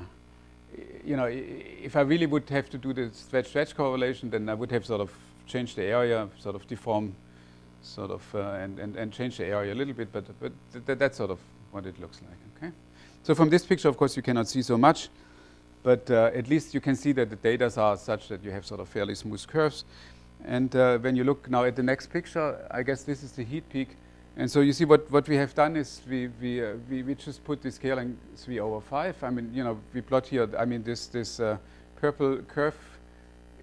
you know, if I really would have to do the stretch-stretch correlation, then I would have sort of change the area, sort of deform, sort of, uh, and, and, and change the area a little bit, but, but th th that's sort of what it looks like, okay? So from this picture, of course, you cannot see so much, but uh, at least you can see that the data are such that you have sort of fairly smooth curves. And uh, when you look now at the next picture, I guess this is the heat peak. And so you see what, what we have done is we, we, uh, we, we, just put the scaling 3 over 5. I mean, you know, we plot here, I mean, this, this uh, purple curve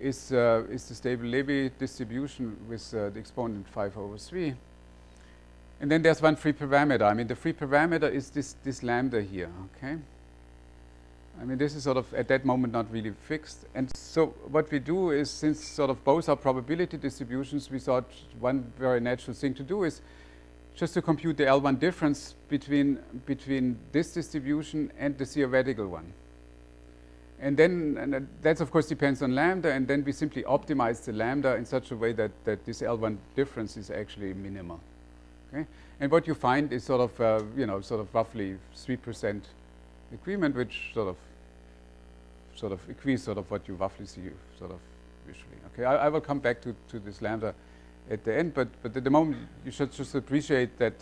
is, uh, is the stable Levy distribution with uh, the exponent 5 over 3. And then there's one free parameter. I mean, the free parameter is this, this lambda here, okay? I mean, this is sort of at that moment not really fixed. And so what we do is, since sort of both are probability distributions, we thought one very natural thing to do is just to compute the L1 difference between, between this distribution and the theoretical one. And then, and that of course depends on lambda, and then we simply optimize the lambda in such a way that, that this L1 difference is actually minimal. Okay? And what you find is sort of, uh, you know, sort of roughly 3% agreement, which sort of sort of agrees sort of what you roughly see sort of visually. Okay, I, I, will come back to, to this lambda at the end, but but at the moment you should just appreciate that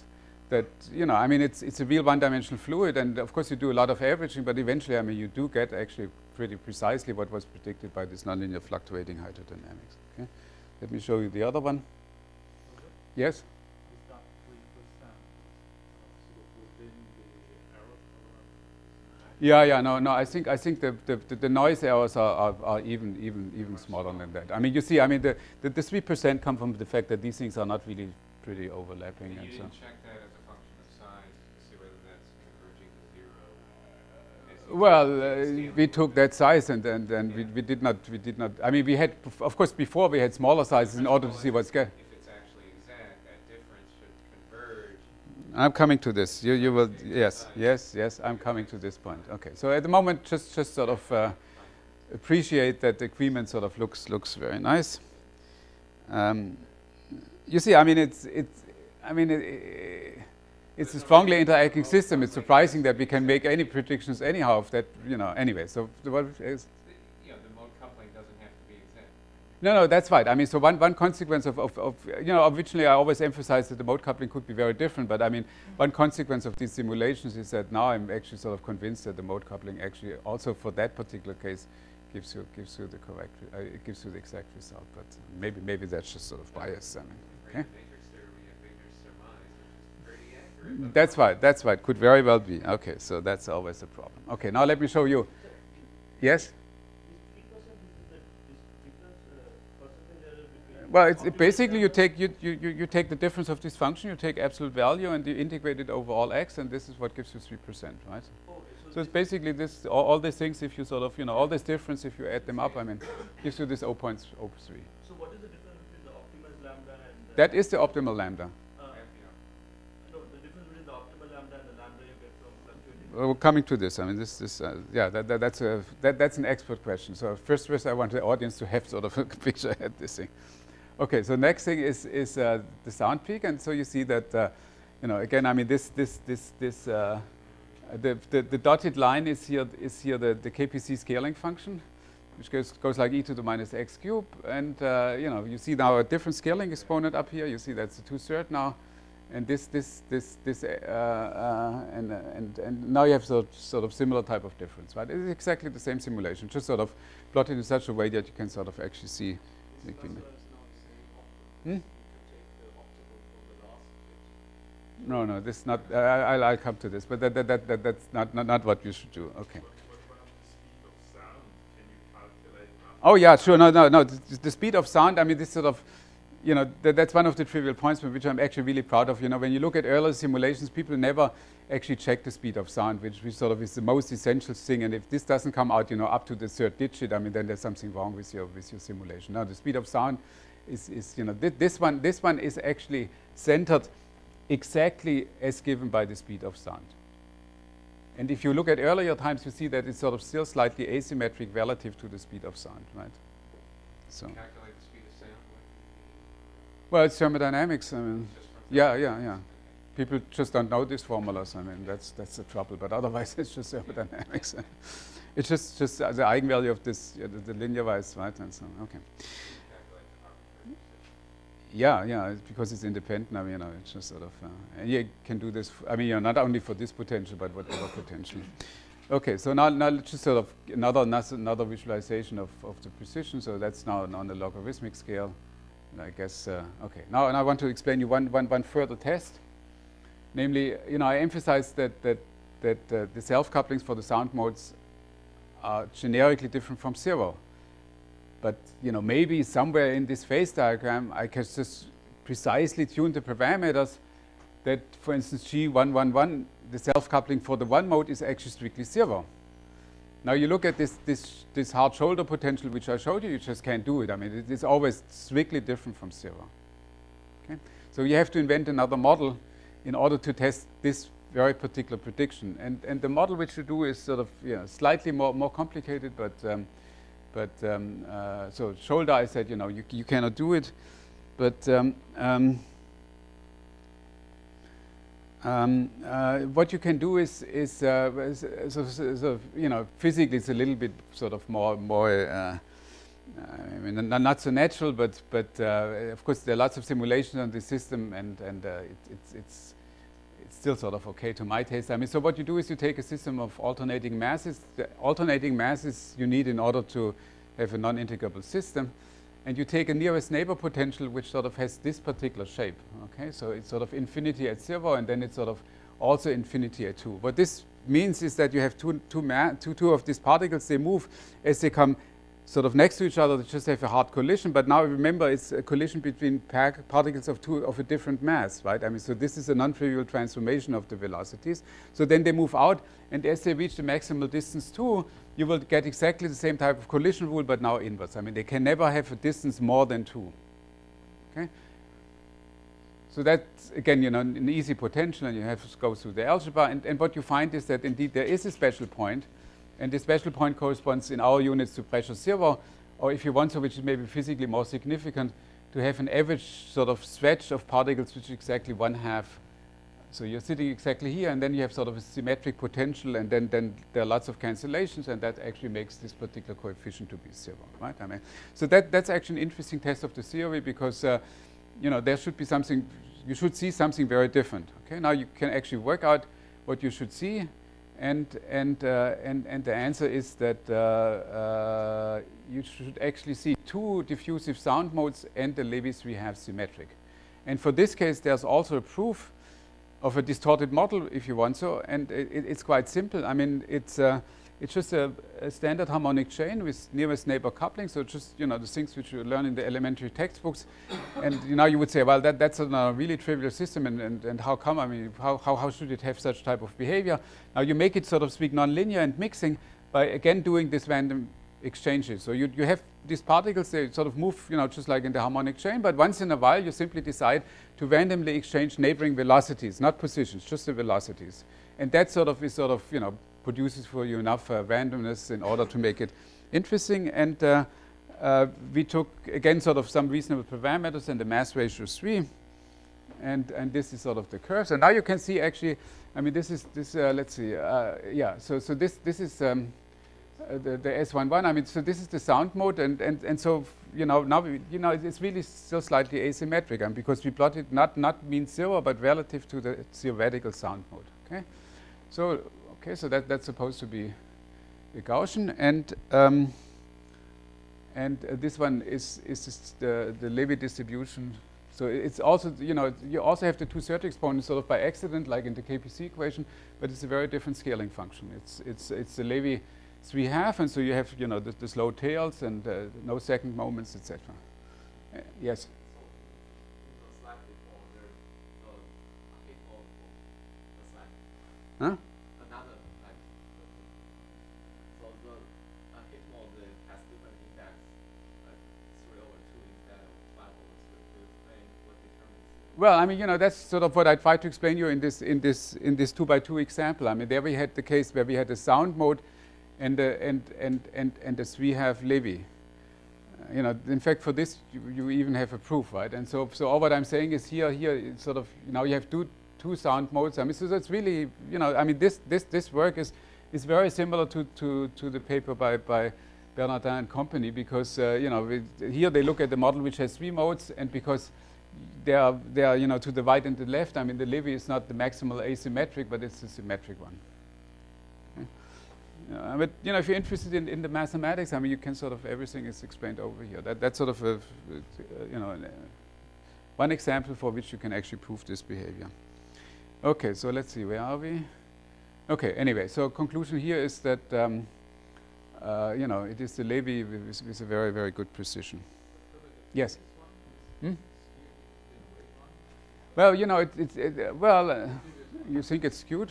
that you know I mean it's it's a real one-dimensional fluid, and of course you do a lot of averaging, but eventually I mean you do get actually pretty precisely what was predicted by this nonlinear fluctuating hydrodynamics. Okay, let me show you the other one. Yes. Yeah, yeah, no, no. I think I think the, the, the noise errors are, are, are, even even even smaller than that. I mean, you see, I mean, the the three percent come from the fact that these things are not really pretty overlapping. and so. check that as a function of size to see whether that's converging to zero. as you Well, uh, we took that size and and, and we, we did not we did not. I mean, we had of course before we had smaller sizes in order to see what's going. If it's actually exact, that difference should converge. I'm coming to this. You, you will, yes, yes, yes, I'm coming to this point. Okay, so at the moment, just, just sort of uh, appreciate that the agreement sort of looks, looks very nice. Um, you see, I mean, it's, it's, I mean, it, it's a strongly interacting system. It's surprising that we can make any predictions anyhow of that, you know, anyway. So the- what is, The- You know, the mode coupling doesn't have to be exact. no, no, that's right. I mean, so one, one consequence of, of, of, you know, originally I always emphasized that the mode coupling could be very different, but I mean, one consequence of these simulations is that now I'm actually sort of convinced that the mode coupling actually also for that particular case gives you, gives you the correct, uh, it gives you the exact result, but maybe, maybe that's just sort of bias. I mean, okay. That's right, that's right, could very well be. Okay, so that's always a problem. Okay, now let me show you. Yes? This three percent is the this difference uh, percentage error between. Well, it's, it basically you take you, you, you, you take the difference of this function, you take absolute value, and you integrate it over all x, and this is what gives you three percent, right? Okay, So it's basically this all, all these things. If you sort of you know all this difference, if you add them up, I mean, gives you this 0.03. So what is the difference between the optimal lambda and the? That is the optimal lambda. Uh, you know, no, the difference between the optimal lambda and the lambda you get fluctuating. Well, coming to this, I mean, this, this, uh, yeah, that, that, that's a that, that's an expert question. So first, first, I want the audience to have sort of a picture at this thing. Okay, so next thing is is uh, the sound peak, and so you see that, uh, you know, again, I mean, this this this this. Uh, the, the, the dotted line is here is here the, the KPZ scaling function, which goes, goes like e to the minus x cube, and uh, you know you see now a different scaling exponent up here. You see that's a two third now, and this this this this uh, uh, and, uh, and and now you have sort sort of similar type of difference, right? It's exactly the same simulation, just sort of plotted in such a way that you can sort of actually see the. Hmm? No, no, this is not. Uh, I- I'll, I'll come to this, but that, that, that, that, that's not, not not what you should do. Okay. Oh yeah, sure. No, no, no. The, the speed of sound. I mean, this sort of, you know, that, that's one of the trivial points, which I'm actually really proud of. You know, when you look at earlier simulations, people never actually check the speed of sound, which, sort of is the most essential thing. And if this doesn't come out, you know, up to the third digit, I mean, then there's something wrong with your with your simulation. Now, the speed of sound is, is you know, thi- this one this one is actually centered exactly as given by the speed of sound. And if you look at earlier times, you see that it's sort of still slightly asymmetric relative to the speed of sound, right? So, calculate the speed of sound. Well, it's thermodynamics. I mean, yeah, yeah, yeah. People just don't know these formulas. I mean, that's that's the trouble. But otherwise, it's just thermodynamics. it's just just the eigenvalue of this, yeah, the, the linear wise, right? And so, on. okay. Yeah, yeah, because it's independent. I mean, you know, it's just sort of, uh, and you can do this. I mean, you know, not only for this potential, but whatever potential. Okay, so now, now let's just sort of another another another visualization of, of the precision. So that's now on the logarithmic scale. I guess uh, okay. Now, and I want to explain you one, one, one further test. Namely, you know, I emphasized that that that uh, the self couplings for the sound modes are generically different from zero. But you know, maybe somewhere in this phase diagram, I can just precisely tune the parameters that, for instance, G111, the self-coupling for the one mode is actually strictly zero. Now you look at this, this, this hard shoulder potential which I showed you, you just can't do it. I mean, it is always strictly different from zero. Okay? So you have to invent another model in order to test this very particular prediction. And, and the model which you do is sort of you know, slightly more, more complicated, but, um, but um, uh, so shoulder, I said, you know, you, you cannot do it. But um, um, uh, what you can do is, is uh, is- is, uh, you know, physically it's a little bit sort of more, more uh, I mean, n- not so natural, but, but uh, of course there are lots of simulations on the system and, and uh, it, it's, it's, it's still sort of okay to my taste. I mean, so what you do is you take a system of alternating masses. The alternating masses you need in order to have a non-integrable system. And you take a nearest neighbor potential which sort of has this particular shape. Okay, so it's sort of infinity at zero and then it's sort of also infinity at two. What this means is that you have two, two, ma- two, two of these particles, they move as they come sort of next to each other, they just have a hard collision. But now remember, it's a collision between par- particles of two of a different mass, right? I mean, so this is a non-trivial transformation of the velocities. So then they move out, and as they reach the maximal distance two, you will get exactly the same type of collision rule, but now inverse. I mean, they can never have a distance more than two. Okay. So that's again, you know, an easy potential, and you have to go through the algebra. And, and what you find is that indeed there is a special point, and the special point corresponds in our units to pressure zero, or if you want to, which is maybe physically more significant, to have an average sort of stretch of particles which is exactly one half. So you're sitting exactly here, and then you have sort of a symmetric potential, and then, then there are lots of cancellations, and that actually makes this particular coefficient to be zero, right? I mean, so that, that's actually an interesting test of the theory because, uh, you know, there should be something, you should see something very different. Okay, now you can actually work out what you should see, and and uh, and and the answer is that uh, uh, you should actually see two diffusive sound modes and the Levis we have symmetric. And for this case, there's also a proof of a distorted model, if you want so, and it- it's quite simple. I mean, it's uh, it's just a, a standard harmonic chain with nearest neighbor coupling. So just you know the things which you learn in the elementary textbooks, and you know you would say, well, that that's a really trivial system, and, and, and how come? I mean, how, how how should it have such type of behavior? Now you make it sort of speak nonlinear and mixing by again doing this random exchanges. So you, you have these particles, they sort of move, you know, just like in the harmonic chain, but once in a while you simply decide to randomly exchange neighboring velocities, not positions, just the velocities. And that sort of is sort of, you know, produces for you enough uh, randomness in order to make it interesting. And uh, uh, we took, again, sort of some reasonable parameters and the mass ratio is 3. And, and this is sort of the curve. So now you can see actually, I mean, this is, this, let's see, yeah, so, so this, this is, um, the, the S11. I mean, so this is the sound mode, and, and, and so you know now we, you know it's really still slightly asymmetric, and because we plotted not not mean zero, but relative to the theoretical sound mode. Okay, so okay, so that that's supposed to be a Gaussian, and um, and uh, this one is is the the Levy distribution. So it's also you know you also have the two search exponents sort of by accident, like in the KPZ equation, but it's a very different scaling function. It's it's it's the Levy three half, and so you have you know the, the slow tails and uh, no second moments, etc. Uh, yes. Huh? Another type. So the uh, hit mode uh, has different index, like three over two instead of five over three. Could you explain what determines it? Well, I mean, you know, that's sort of what I tried to explain to you in this in this in this two by two example. I mean, there we had the case where we had a sound mode, and the and and and and the three have Levy. Uh, you know, in fact, for this you, you even have a proof, right? And so so all what I'm saying is here here sort of now you have two two sound modes. I mean, so that's really you know, I mean, this this this work is is very similar to to to the paper by by. Bernardin and company, because uh, you know we, here they look at the model which has three modes, and because they are, they are, you know, to the right and the left. I mean, the Levy is not the maximal asymmetric, but it's a symmetric one. Uh, but you know, if you're interested in, in the mathematics, I mean, you can sort of everything is explained over here. That that's sort of a, uh, you know, uh, one example for which you can actually prove this behavior. Okay, so let's see, where are we? Okay, anyway, so conclusion here is that um, uh, you know it is the Levy with, with, a very very good precision. Yes. Hmm? Well, you know, it, it, it well, uh, you think it's skewed?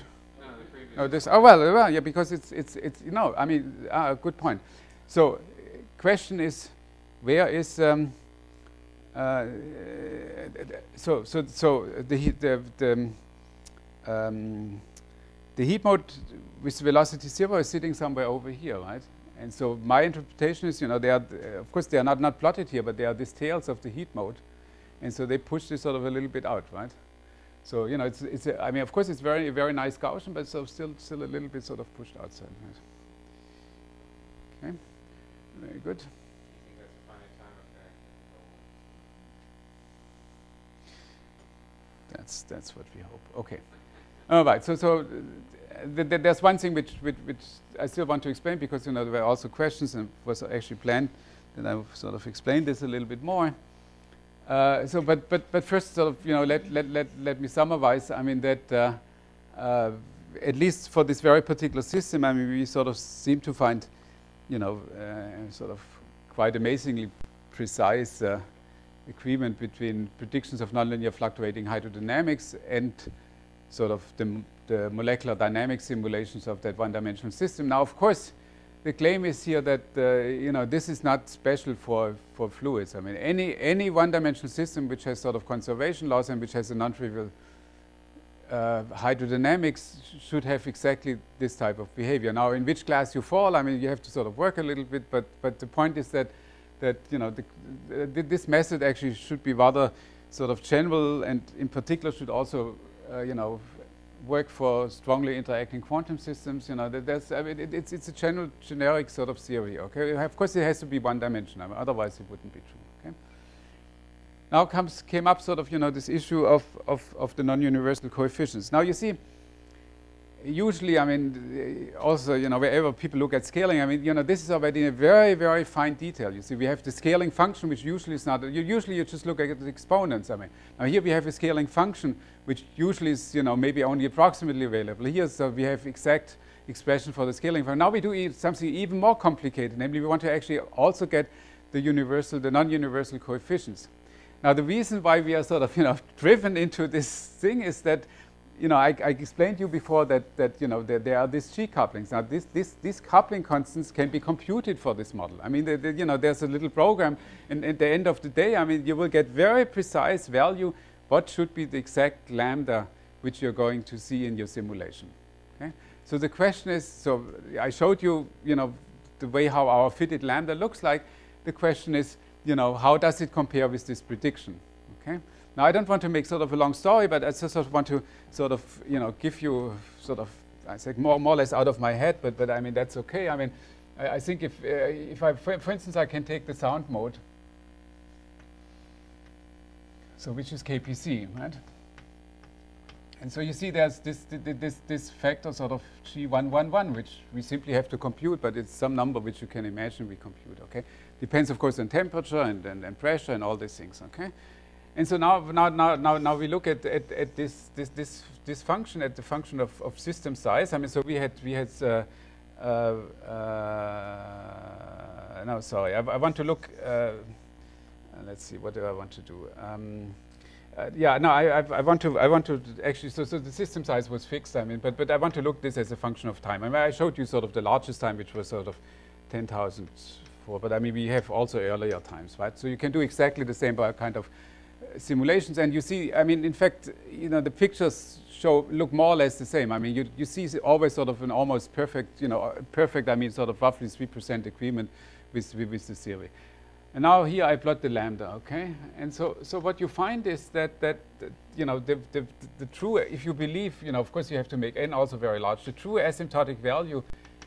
Oh, this. Oh well, well, yeah, because it's it's it's you know. I mean, uh, good point. So, question is, where is um, uh, so so so the the the, um, the heat mode with velocity zero is sitting somewhere over here, right? And so my interpretation is, you know, they are of course they are not not plotted here, but they are these tails of the heat mode, and so they push this sort of a little bit out, right? So you know, it's, it's a, I mean, of course, it's very very nice Gaussian, but so still still a little bit sort of pushed outside. Right? Okay, very good. That's that's what we hope. Okay. All right. So so th th there's one thing which, which which I still want to explain because you know there were also questions and was actually planned that I sort of explain this a little bit more. Uh, so, but, but, but first, sort of, you know, let, let, let, let me summarize. I mean, that uh, uh, at least for this very particular system, I mean, we sort of seem to find, you know, uh, sort of quite amazingly precise uh, agreement between predictions of nonlinear fluctuating hydrodynamics and sort of the, the molecular dynamic simulations of that one-dimensional system. Now, of course, the claim is here that uh, you know this is not special for for fluids. I mean, any any one-dimensional system which has sort of conservation laws and which has a non-trivial uh, hydrodynamics should have exactly this type of behavior. Now, in which class you fall, I mean, you have to sort of work a little bit, but but the point is that that you know the, the, this method actually should be rather sort of general, and in particular should also uh, you know work for strongly interacting quantum systems. You know, there's, I mean, it, it's, it's a general, generic sort of theory. Okay, of course it has to be one mean, otherwise it wouldn't be true. Okay. Now comes came up sort of you know this issue of of, of the non-universal coefficients. Now you see usually, I mean, also, you know, wherever people look at scaling, I mean, you know, this is already in a very, very fine detail. You see, we have the scaling function, which usually is not, you, usually you just look at the exponents. I mean, now here we have a scaling function, which usually is, you know, maybe only approximately available. Here, so we have exact expression for the scaling function. Now we do something even more complicated, namely we want to actually also get the universal, the non-universal coefficients. Now the reason why we are sort of, you know, driven into this thing is that you know, I, I, explained to you before that, that you know, there, there are these G couplings. Now, this, this, these coupling constants can be computed for this model. I mean, you know, there's a little program, and at the end of the day, I mean, you will get very precise value. What should be the exact lambda which you're going to see in your simulation? Okay? So the question is, so I showed you, you know, the way how our fitted lambda looks like. The question is, you know, how does it compare with this prediction? Okay? Now, I don't want to make sort of a long story, but I just sort of want to sort of, you know, give you sort of, I say more, more or less out of my head, but, but I mean, that's okay. I mean, I, I think if, uh, if I, for, for, instance, I can take the sound mode, so which is KPZ, right? And so you see there's this, this, this factor sort of G111, which we simply have to compute, but it's some number which you can imagine we compute, okay? Depends, of course, on temperature and, and, and pressure and all these things, okay? And so now, now, now, now, now we look at, at, at this, this, this, this function, at the function of, of system size. I mean, so we had, we had uh, uh, uh, no, sorry, I, I, want to look, uh, let's see, what do I want to do? Um, uh, yeah, no, I, I, I, want to, I want to actually, so, so the system size was fixed, I mean, but, but I want to look this as a function of time. I mean, I showed you sort of the largest time, which was sort of 10,000 but I mean, we have also earlier times, right? So you can do exactly the same by kind of simulations, and you see, I mean, in fact, you know, the pictures show look more or less the same. I mean, you, you see always sort of an almost perfect, you know, uh, perfect, I mean, sort of roughly 3% agreement with, with, the theory. And now here I plot the lambda, okay? And so, so what you find is that, that, that you know, the, the, the, true, if you believe, you know, of course you have to make n also very large, the true asymptotic value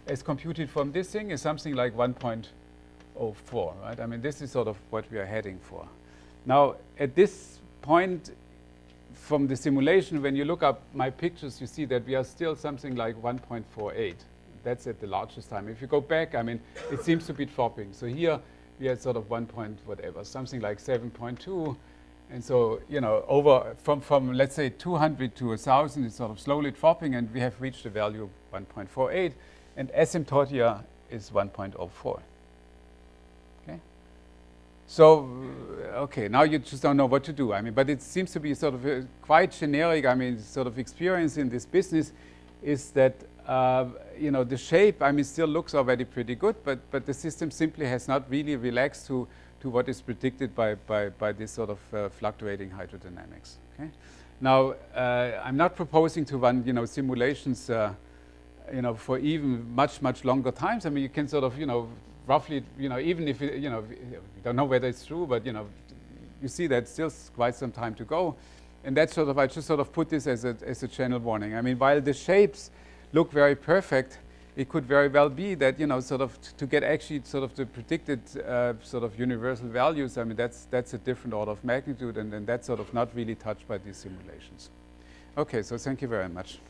as computed from this thing is something like 1.04, right? I mean, this is sort of what we are heading for. Now, at this point from the simulation, when you look up my pictures, you see that we are still something like 1.48. That's at the largest time. If you go back, I mean, it seems to be dropping. So here we had sort of 1 point whatever, something like 7.2. And so, you know, over from, from let's say 200 to 1,000, it's sort of slowly dropping, and we have reached a value of 1.48. And asymptotia is 1.04. So, okay, now you just don't know what to do. I mean, but it seems to be sort of a quite generic, I mean, sort of experience in this business is that, uh, you know, the shape, I mean, still looks already pretty good, but, but the system simply has not really relaxed to, to what is predicted by, by, by this sort of uh, fluctuating hydrodynamics. Okay? Now, uh, I'm not proposing to run, you know, simulations uh, you know, for even much, much longer times. I mean, you can sort of, you know, roughly, you know, even if, you know, you don't know whether it's true, but, you know, you see that still quite some time to go. And that's sort of, I just sort of put this as a, as a channel warning. I mean, while the shapes look very perfect, it could very well be that, you know, sort of to get actually sort of the predicted uh, sort of universal values, I mean, that's, that's a different order of magnitude, and, and that's sort of not really touched by these simulations. Okay, so thank you very much.